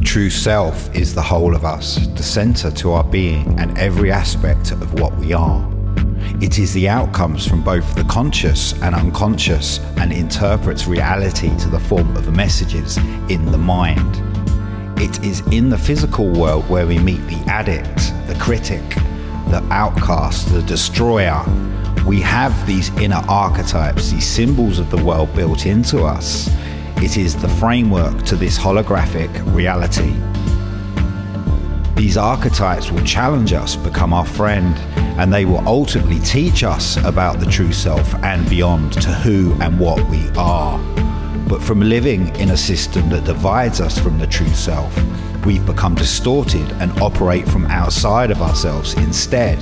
The true self is the whole of us, the center to our being and every aspect of what we are. It is the outcomes from both the conscious and unconscious and interprets reality to the form of messages in the mind. It is in the physical world where we meet the addict, the critic, the outcast, the destroyer. We have these inner archetypes, these symbols of the world built into us. It is the framework to this holographic reality. These archetypes will challenge us, become our friend, and they will ultimately teach us about the true self and beyond to who and what we are. But from living in a system that divides us from the true self, we've become distorted and operate from outside of ourselves instead.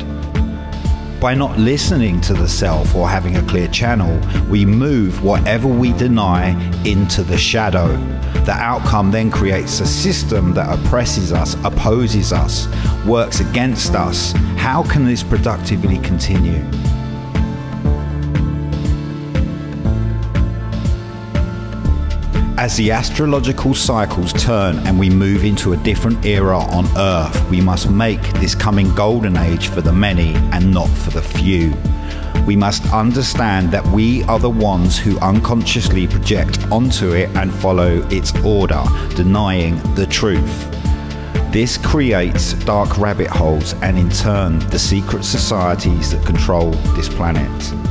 By not listening to the self or having a clear channel, we move whatever we deny into the shadow. The outcome then creates a system that oppresses us, opposes us, works against us. How can this productively continue? As the astrological cycles turn and we move into a different era on Earth, we must make this coming golden age for the many and not for the few. We must understand that we are the ones who unconsciously project onto it and follow its order, denying the truth. This creates dark rabbit holes and, in turn, the secret societies that control this planet.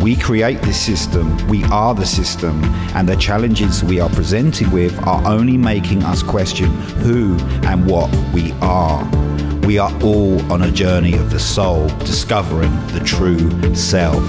We create this system, we are the system, and the challenges we are presented with are only making us question who and what we are. We are all on a journey of the soul, discovering the true self.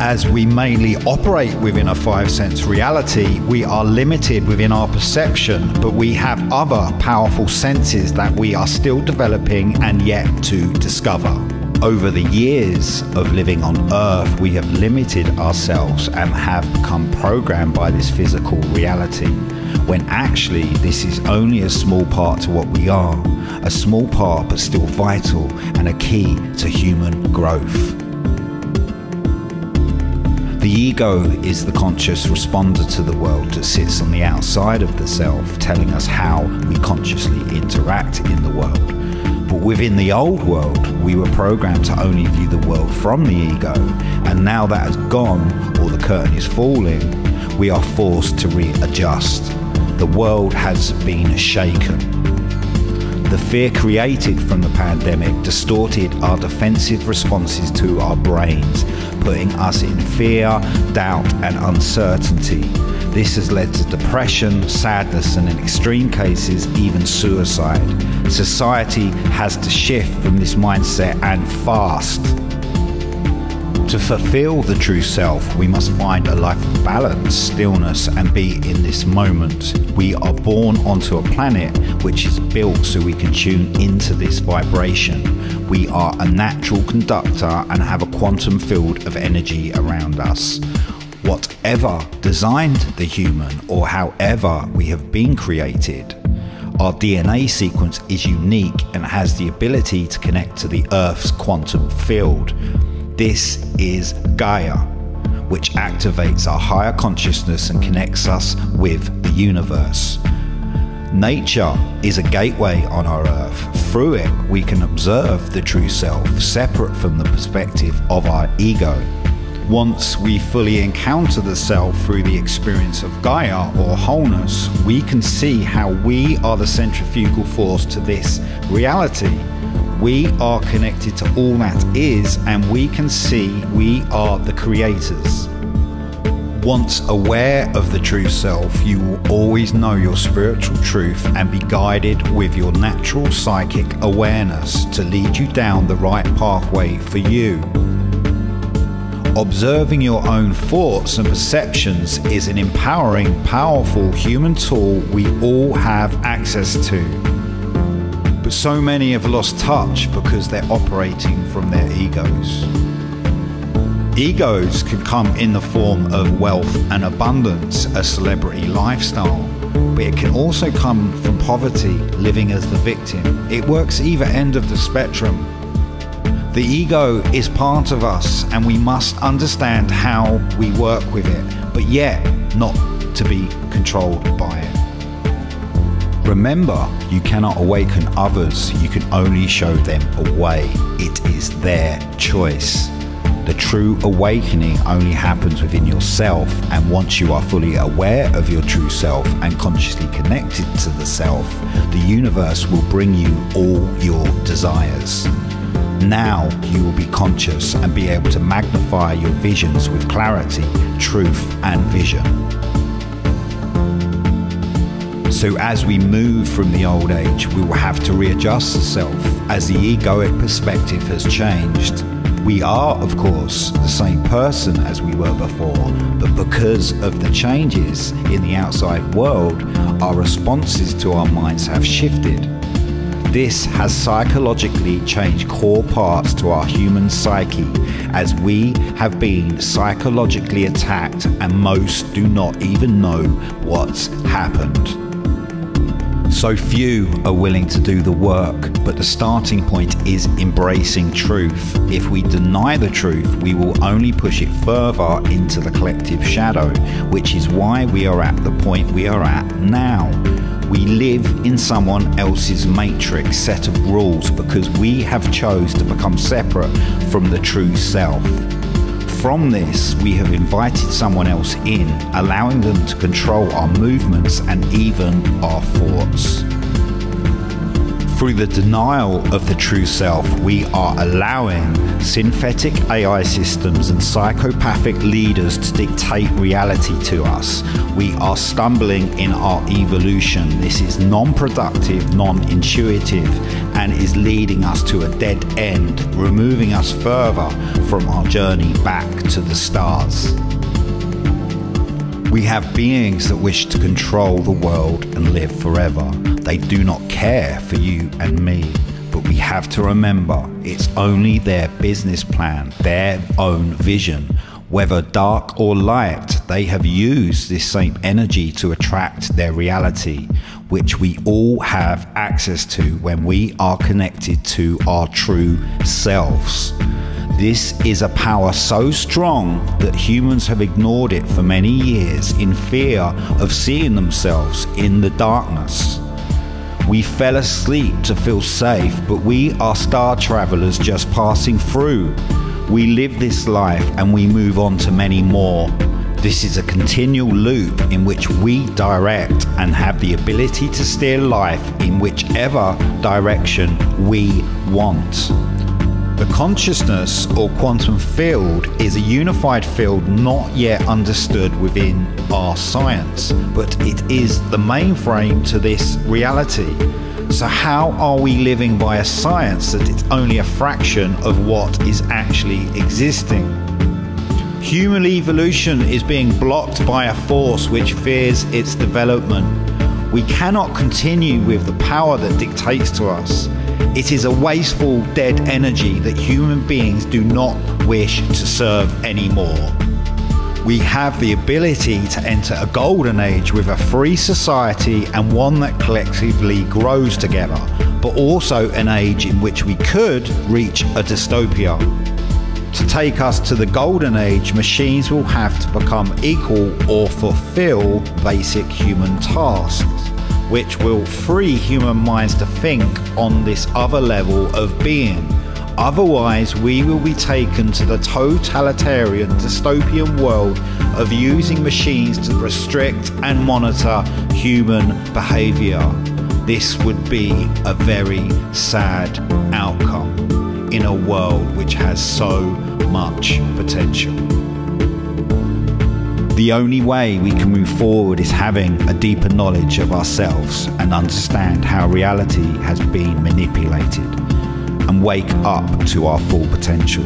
As we mainly operate within a five sense reality, we are limited within our perception, but we have other powerful senses that we are still developing and yet to discover. Over the years of living on Earth, we have limited ourselves and have become programmed by this physical reality, when actually this is only a small part to what we are, a small part but still vital and a key to human growth. The ego is the conscious responder to the world that sits on the outside of the self, telling us how we consciously interact in the world. But within the old world, we were programmed to only view the world from the ego, and now that has gone, or the curtain is falling, we are forced to readjust. The world has been shaken. The fear created from the pandemic distorted our defensive responses to our brains, putting us in fear, doubt, and uncertainty. This has led to depression, sadness, and in extreme cases, even suicide. Society has to shift from this mindset and fast. To fulfill the true self, we must find a life of balance, stillness, and be in this moment. We are born onto a planet which is built so we can tune into this vibration. We are a natural conductor and have a quantum field of energy around us. Whatever designed the human or however we have been created, our DNA sequence is unique and has the ability to connect to the Earth's quantum field. This is Gaia, which activates our higher consciousness and connects us with the universe. Nature is a gateway on our earth. Through it, we can observe the true self, separate from the perspective of our ego. Once we fully encounter the self through the experience of Gaia or wholeness, we can see how we are the centrifugal force to this reality. We are connected to all that is, and we can see we are the creators. Once aware of the true self, you will always know your spiritual truth and be guided with your natural psychic awareness to lead you down the right pathway for you. Observing your own thoughts and perceptions is an empowering, powerful human tool we all have access to. But so many have lost touch because they're operating from their egos. Egos can come in the form of wealth and abundance, a celebrity lifestyle, but it can also come from poverty, living as the victim. It works either end of the spectrum. The ego is part of us, and we must understand how we work with it, but yet not to be controlled by it. Remember, you cannot awaken others, you can only show them a way. It is their choice. The true awakening only happens within yourself, and once you are fully aware of your true self and consciously connected to the self, the universe will bring you all your desires. Now you will be conscious and be able to magnify your visions with clarity, truth, and vision. So, as we move from the old age, we will have to readjust the self as the egoic perspective has changed. We are, of course, the same person as we were before, but because of the changes in the outside world, our responses to our minds have shifted. This has psychologically changed core parts to our human psyche as we have been psychologically attacked and most do not even know what's happened. So few are willing to do the work, but the starting point is embracing truth. If we deny the truth, we will only push it further into the collective shadow, which is why we are at the point we are at now. We live in someone else's matrix set of rules because we have chose to become separate from the true self. From this, we have invited someone else in, allowing them to control our movements and even our thoughts. Through the denial of the true self, we are allowing synthetic AI systems and psychopathic leaders to dictate reality to us. We are stumbling in our evolution. This is non productive, non intuitive, and is leading us to a dead end, removing us further from our journey back to the stars. We have beings that wish to control the world and live forever. They do not care for you and me. But we have to remember it's only their business plan, their own vision. Whether dark or light, they have used this same energy to attract their reality, which we all have access to when we are connected to our true selves. This is a power so strong that humans have ignored it for many years in fear of seeing themselves in the darkness. We fell asleep to feel safe, but we are star travelers just passing through. We live this life and we move on to many more. This is a continual loop in which we direct and have the ability to steer life in whichever direction we want. The consciousness or quantum field is a unified field not yet understood within our science, but it is the mainframe to this reality. So, how are we living by a science that it's only a fraction of what is actually existing? Human evolution is being blocked by a force which fears its development. We cannot continue with the power that dictates to us. It is a wasteful, dead energy that human beings do not wish to serve anymore. We have the ability to enter a golden age with a free society and one that collectively grows together, but also an age in which we could reach a dystopia. To take us to the golden age, machines will have to become equal or fulfill basic human tasks which will free human minds to think on this other level of being. Otherwise, we will be taken to the totalitarian dystopian world of using machines to restrict and monitor human behavior. This would be a very sad outcome in a world which has so much potential. The only way we can move forward is having a deeper knowledge of ourselves and understand how reality has been manipulated and wake up to our full potential.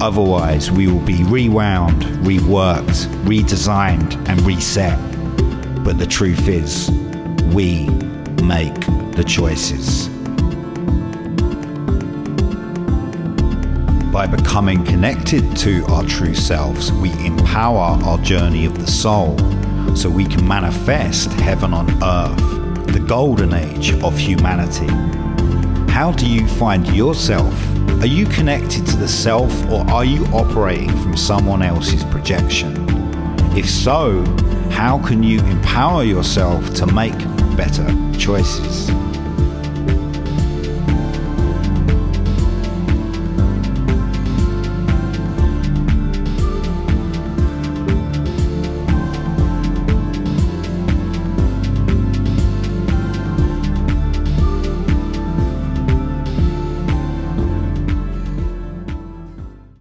Otherwise, we will be rewound, reworked, redesigned, and reset. But the truth is, we make the choices. By becoming connected to our true selves, we empower our journey of the soul so we can manifest heaven on earth, the golden age of humanity. How do you find yourself? Are you connected to the self or are you operating from someone else's projection? If so, how can you empower yourself to make better choices.